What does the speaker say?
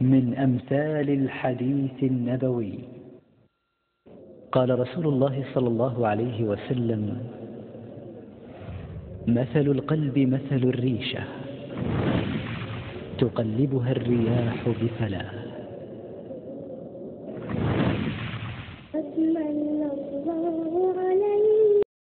من أمثال الحديث النبوي. قال رسول الله صلى الله عليه وسلم مثل القلب مثل الريشة تقلبها الرياح بفلاح